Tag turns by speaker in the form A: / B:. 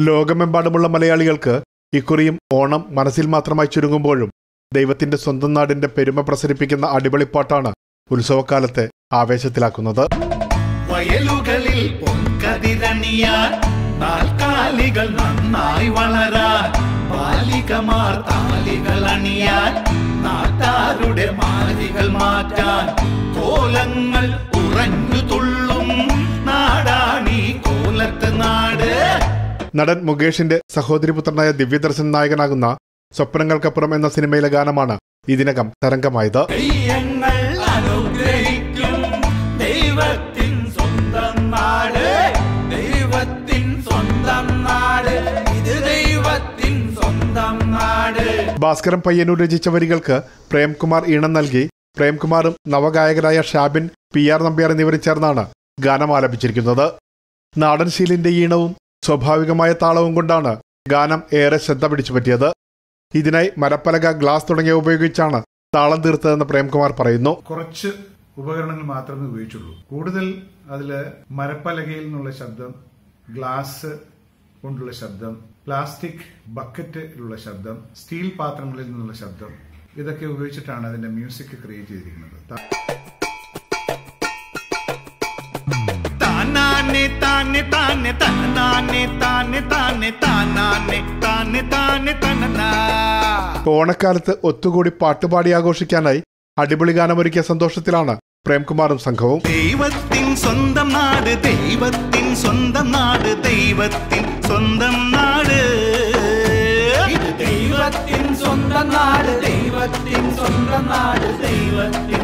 A: ലോകമെമ്പാടുമുള്ള മലയാളികൾക്ക് ഇക്കുറിയും ഓണം മനസ്സിൽ മാത്രമായി ചുരുങ്ങുമ്പോഴും ദൈവത്തിന്റെ സ്വന്തം നാടിന്റെ പെരുമ പ്രസരിപ്പിക്കുന്ന അടിപൊളിപ്പാട്ടാണ് ഉത്സവകാലത്തെ ആവേശത്തിലാക്കുന്നത്.
B: വയലുകളിൽ നന്നായി വളരാൻ ബാലികമാർ മാറ്റാൻ കോലങ്ങൾ ഉറഞ്ഞു
A: നടൻ മുകേഷിന്റെ സഹോദരിപുത്രനായ ദിവ്യദർശൻ നായകനാകുന്ന സ്വപ്നങ്ങൾക്കപ്പുറം എന്ന സിനിമയിലെ ഗാനമാണ് ഇതിനകം തരംഗമായത്. ഭാസ്കരൻ പയ്യന്നൂർ രചിച്ച വരികൾക്ക് പ്രേംകുമാർ ഈണം നൽകി. പ്രേംകുമാറും നവഗായകരായ ഷാബിൻ പി ആർ നമ്പ്യാർ എന്നിവരും ചേർന്നാണ് ഗാനം ആലപിച്ചിരിക്കുന്നത്. നാടൻശീലിന്റെ ഈണവും സ്വാഭാവികമായ താളവും കൊണ്ടാണ് ഗാനം ഏറെ ശ്രദ്ധ പിടിച്ചു പറ്റിയത്. ഇതിനായി മരപ്പലക ഗ്ലാസ് തുടങ്ങിയവ ഉപയോഗിച്ചാണ് താളം തീർത്തതെന്ന് പ്രേംകുമാർ പറയുന്നു.
C: കുറച്ച് ഉപകരണങ്ങൾ മാത്രമേ ഉപയോഗിച്ചുള്ളൂ. കൂടുതൽ അതിൽ മരപ്പലകയിൽ നിന്നുള്ള ശബ്ദം ഗ്ലാസ് കൊണ്ടുള്ള ശബ്ദം പ്ലാസ്റ്റിക് ബക്കറ്റിലുള്ള ശബ്ദം സ്റ്റീൽ പാത്രങ്ങളിൽ നിന്നുള്ള ശബ്ദം ഇതൊക്കെ ഉപയോഗിച്ചിട്ടാണ് അതിന്റെ മ്യൂസിക് ക്രിയേറ്റ് ചെയ്തിരിക്കുന്നത്.
B: താനെ താനെ തനനാനെ താനെ താനെ താനാനെ താനെ താനെ തനനാ
A: ഓണക്കാലത്ത് ഒത്തുകൂടി പാട്ടുപാടി ആഘോഷിക്കാനായി അടിപൊളി ഗാനമൊരുക്കിയ സന്തോഷത്തിലാണ് പ്രേംകുമാറും സംഘവും.
B: ദൈവത്തിൻ സ്വന്തം നാട് ദൈവത്തിൻ സ്വന്തം നാട് ദൈവത്തിൻ സ്വന്തം നാട്. ഇത് ദൈവത്തിൻ സ്വന്തം നാട് ദൈവത്തിൻ സ്വന്തം നാട് ദൈവത്തിൻ